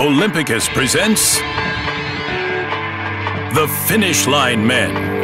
Olympicus presents The Finish Line Men.